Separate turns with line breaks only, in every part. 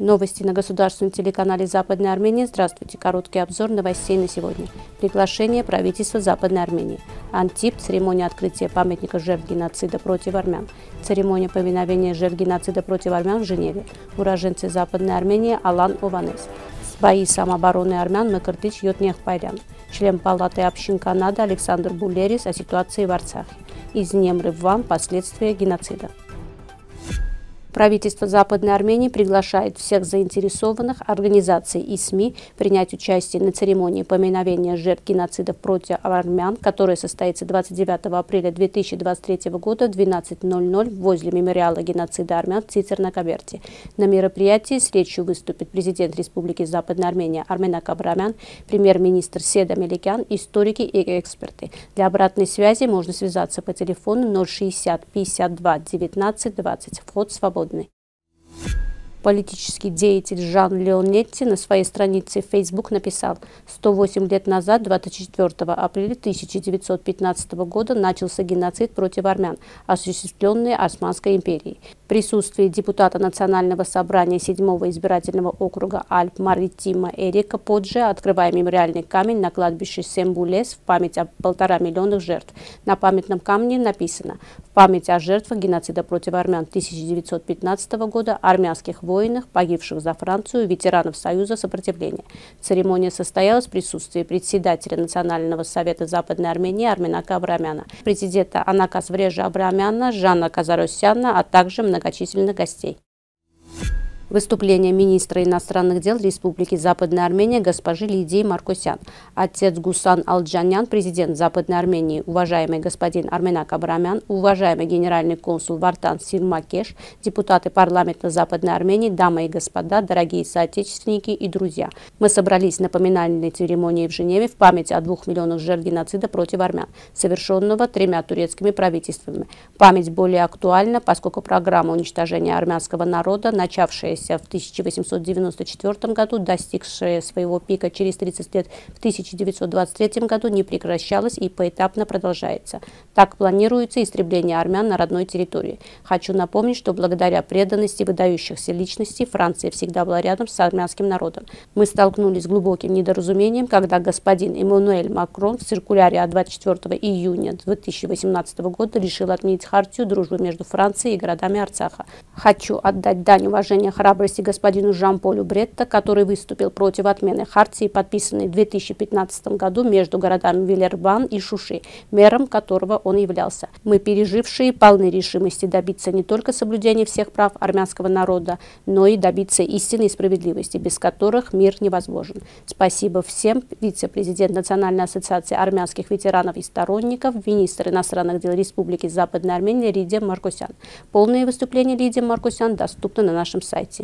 Новости на государственном телеканале Западной Армении. Здравствуйте. Короткий обзор новостей на сегодня. Приглашение правительства Западной Армении. Антип. Церемония открытия памятника жертв геноцида против армян. Церемония поминовения жертв геноцида против армян в Женеве. Уроженцы Западной Армении Алан Ованес. Бои самообороны армян Макартыч Йотнехпайрян. Член Палаты общин Канады Александр Булерис о ситуации в Арцахе. Из Немры в Вам последствия геноцида. Правительство Западной Армении приглашает всех заинтересованных организаций и СМИ принять участие на церемонии поминовения жертв геноцидов против армян, которая состоится 29 апреля 2023 года в 12.00 возле мемориала геноцида армян в Цицерна-Каберте. На мероприятии с речью выступит президент Республики Западная Армения Армена Кабрамян, премьер-министр Седа Меликян, историки и эксперты. Для обратной связи можно связаться по телефону 060 52 19 20. Вход свободный свободны. Политический деятель Жан Леонетти на своей странице Facebook написал, 108 лет назад, 24 апреля 1915 года, начался геноцид против армян, осуществленный Османской империей присутствии депутата Национального собрания 7 избирательного округа Альп-Маритима Эрика Поджи открываем мемориальный камень на кладбище Сембулес в память о полтора миллионах жертв. На памятном камне написано «В память о жертвах геноцида против армян 1915 года, армянских воинах, погибших за Францию, ветеранов Союза сопротивления». Церемония состоялась в присутствии председателя Национального совета Западной Армении Арменака Абрамяна, президента Анакас Врежа Абрамяна, Жанна Казаросяна, а также многочисленных многочисленных гостей. Выступление министра иностранных дел Республики Западная Армения госпожи Лидии Маркосян. Отец Гусан Алджанян, президент Западной Армении, уважаемый господин Арменак Абрамян, уважаемый генеральный консул Вартан Сирмакеш, депутаты парламента Западной Армении, дамы и господа, дорогие соотечественники и друзья. Мы собрались на поминальной церемонии в Женеве в память о двух миллионах жертв геноцида против армян, совершенного тремя турецкими правительствами. Память более актуальна, поскольку программа уничтожения армянского народа, начавшаяся начавшаяся в 1894 году, достигшая своего пика через 30 лет в 1923 году, не прекращалась и поэтапно продолжается. Так планируется истребление армян на родной территории. Хочу напомнить, что благодаря преданности выдающихся личностей Франция всегда была рядом с армянским народом. Мы столкнулись с глубоким недоразумением, когда господин Эммануэль Макрон в циркуляре от 24 июня 2018 года решил отменить хартию дружбы между Францией и городами Арцаха. Хочу отдать дань уважения храму храбрости господину Жан-Полю Бретта, который выступил против отмены Хартии, подписанной в 2015 году между городами Вилербан и Шуши, мэром которого он являлся. Мы, пережившие, полны решимости добиться не только соблюдения всех прав армянского народа, но и добиться истины и справедливости, без которых мир невозможен. Спасибо всем, вице-президент Национальной ассоциации армянских ветеранов и сторонников, министр иностранных дел Республики Западная Армения Лидия Маркусян. Полное выступление Лидии Маркусян доступно на нашем сайте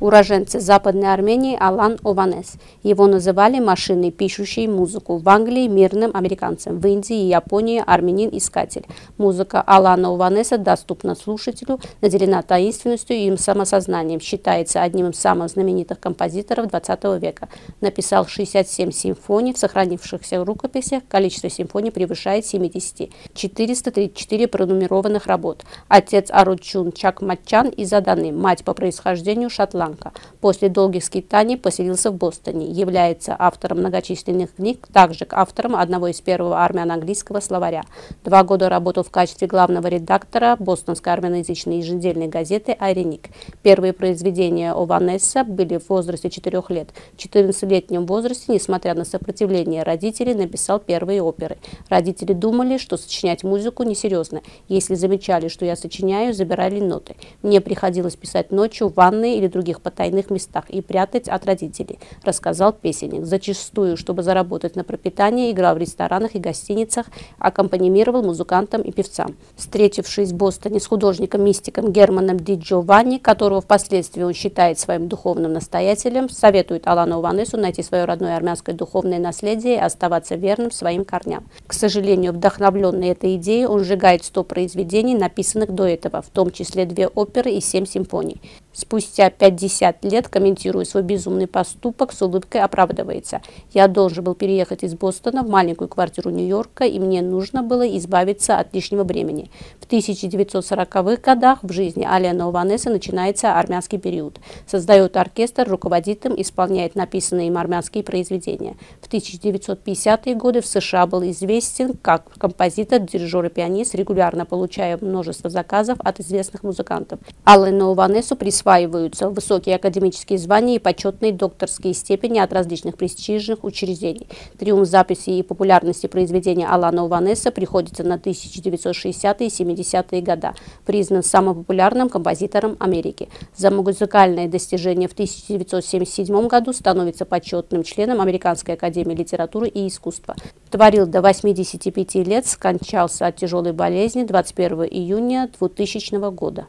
уроженцы Западной Армении Алан Ованес. Его называли машиной, пишущей музыку. В Англии мирным американцем, в Индии и Японии армянин-искатель. Музыка Алана Ованеса доступна слушателю, наделена таинственностью и самосознанием. Считается одним из самых знаменитых композиторов 20 века. Написал 67 симфоний в сохранившихся рукописях. Количество симфоний превышает 70. 434 пронумерованных работ. Отец Аручун Чакматчан из Аданы, мать по происхождению шотландка. Франко. После долгих скитаний поселился в Бостоне. Является автором многочисленных книг, также автором одного из первого армяно-английского словаря. Два года работал в качестве главного редактора бостонской армяноязычной еженедельной газеты «Айреник». Первые произведения о Ванесса были в возрасте 4 лет. В 14-летнем возрасте, несмотря на сопротивление родителей, написал первые оперы. Родители думали, что сочинять музыку несерьезно. Если замечали, что я сочиняю, забирали ноты. Мне приходилось писать ночью в ванной или других других потайных местах и прятать от родителей, рассказал песенник. Зачастую, чтобы заработать на пропитание, играл в ресторанах и гостиницах, аккомпанимировал музыкантам и певцам. Встретившись в Бостоне с художником-мистиком Германом Ди Джованни, которого впоследствии он считает своим духовным настоятелем, советует Алану Ванесу найти свое родное армянское духовное наследие и оставаться верным своим корням. К сожалению, вдохновленный этой идеей, он сжигает 100 произведений, написанных до этого, в том числе две оперы и семь симфоний. Спустя 50 лет, комментируя свой безумный поступок, с улыбкой оправдывается. «Я должен был переехать из Бостона в маленькую квартиру Нью-Йорка, и мне нужно было избавиться от лишнего бремени». В 1940-х годах в жизни Алена Ованеса начинается армянский период. Создает оркестр, руководит им, исполняет написанные им армянские произведения. В 1950-е годы в США был известен как композитор, дирижер и пианист, регулярно получая множество заказов от известных музыкантов. Алена Ованесу присутствует присваиваются высокие академические звания и почетные докторские степени от различных престижных учреждений. Триумф записи и популярности произведения Алана Ванесса приходится на 1960-е и 70-е годы. Признан самым популярным композитором Америки. За музыкальное достижение в 1977 году становится почетным членом Американской академии литературы и искусства. Творил до 85 лет, скончался от тяжелой болезни 21 июня 2000 года.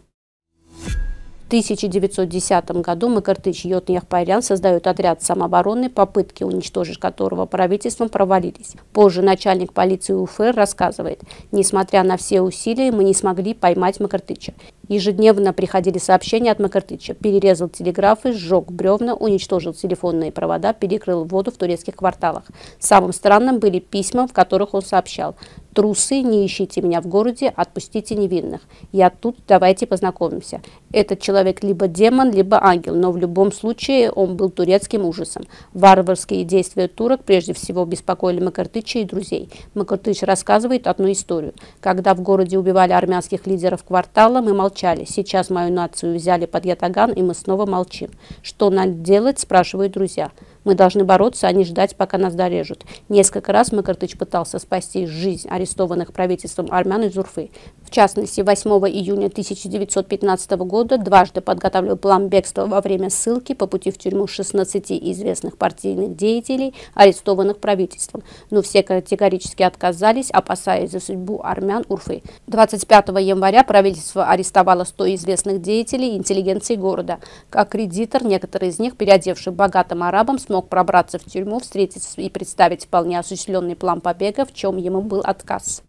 1910 году Макартыч Йотньяхпайрян создает отряд самообороны, попытки уничтожить которого правительством провалились. Позже начальник полиции УФР рассказывает, несмотря на все усилия, мы не смогли поймать Макартыча. Ежедневно приходили сообщения от Макартыча. Перерезал телеграфы, сжег бревна, уничтожил телефонные провода, перекрыл воду в турецких кварталах. Самым странным были письма, в которых он сообщал Трусы, не ищите меня в городе, отпустите невинных. Я тут, давайте познакомимся. Этот человек либо демон, либо ангел, но в любом случае он был турецким ужасом. Варварские действия турок прежде всего беспокоили Макартыча и друзей. Макартыч рассказывает одну историю. Когда в городе убивали армянских лидеров квартала, мы молчали. Сейчас мою нацию взяли под ятаган, и мы снова молчим. Что нам делать, спрашивают друзья. Мы должны бороться, а не ждать, пока нас дорежут. Несколько раз Макартыч пытался спасти жизнь арестованных правительством армян из Урфы. В частности, 8 июня 1915 года дважды подготавливал план бегства во время ссылки по пути в тюрьму 16 известных партийных деятелей, арестованных правительством. Но все категорически отказались, опасаясь за судьбу армян Урфы. 25 января правительство арестовало 100 известных деятелей интеллигенции города. Как кредитор, некоторые из них, переодевшие богатым арабам, смог пробраться в тюрьму, встретиться и представить вполне осуществленный план побега, в чем ему был отказ.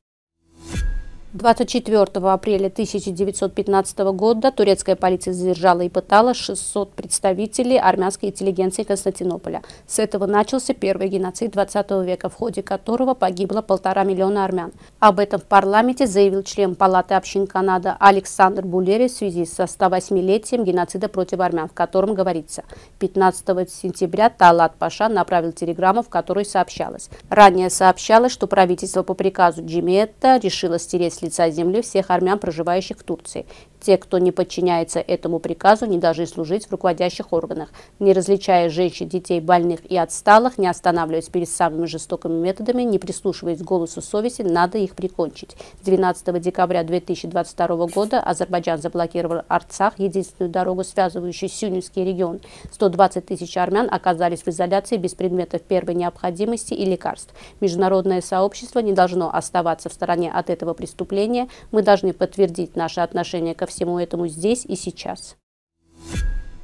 24 апреля 1915 года турецкая полиция задержала и пытала 600 представителей армянской интеллигенции Константинополя. С этого начался первый геноцид 20 века, в ходе которого погибло полтора миллиона армян. Об этом в парламенте заявил член Палаты общин Канады Александр Булери в связи со 108-летием геноцида против армян, в котором говорится. 15 сентября Талат Паша направил телеграмму, в которой сообщалось. Ранее сообщалось, что правительство по приказу Джимета решило стереть лица земли всех армян, проживающих в Турции. Те, кто не подчиняется этому приказу, не должны служить в руководящих органах, не различая женщин, детей, больных и отсталых, не останавливаясь перед самыми жестокими методами, не прислушиваясь к голосу совести, надо их прикончить. 12 декабря 2022 года Азербайджан заблокировал Арцах, единственную дорогу, связывающую Сюнинский регион. 120 тысяч армян оказались в изоляции без предметов первой необходимости и лекарств. Международное сообщество не должно оставаться в стороне от этого преступления. Мы должны подтвердить наше отношение ко всему этому здесь и сейчас.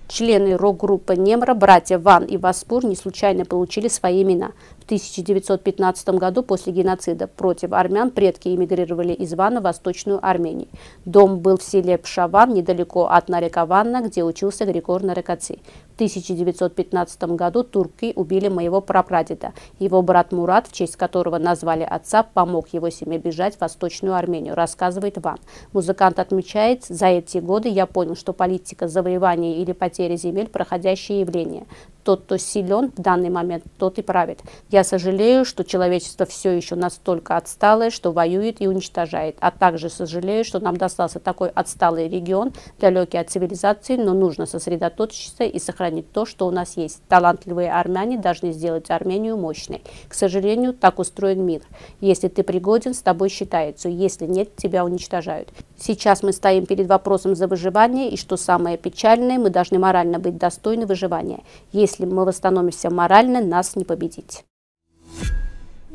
Члены рок-группы Немра, братья Ван и Васпур, не случайно получили свои имена. 1915 году после геноцида против армян предки эмигрировали из Вана в Восточную Армению. Дом был в селе Пшаван, недалеко от Нарекаванна, где учился Григор Нарекаци. В 1915 году турки убили моего прапрадеда. Его брат Мурат, в честь которого назвали отца, помог его семье бежать в Восточную Армению, рассказывает Ван. Музыкант отмечает, за эти годы я понял, что политика завоевания или потери земель – проходящее явление. Тот, кто силен в данный момент, тот и правит. Я сожалею, что человечество все еще настолько отсталое, что воюет и уничтожает. А также сожалею, что нам достался такой отсталый регион, далекий от цивилизации, но нужно сосредоточиться и сохранить то, что у нас есть. Талантливые армяне должны сделать Армению мощной. К сожалению, так устроен мир. Если ты пригоден, с тобой считаются. Если нет, тебя уничтожают. Сейчас мы стоим перед вопросом за выживание, и что самое печальное, мы должны морально быть достойны выживания. Если если мы восстановимся морально, нас не победить.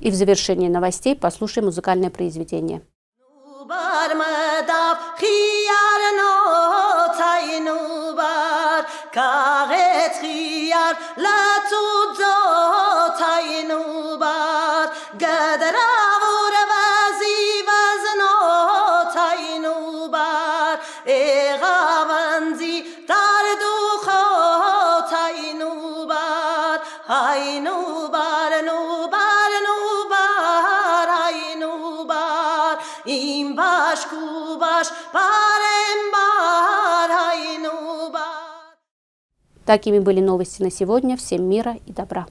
И в завершении новостей послушаем музыкальное произведение.
Kar et Такими были новости на сегодня. Всем мира и добра.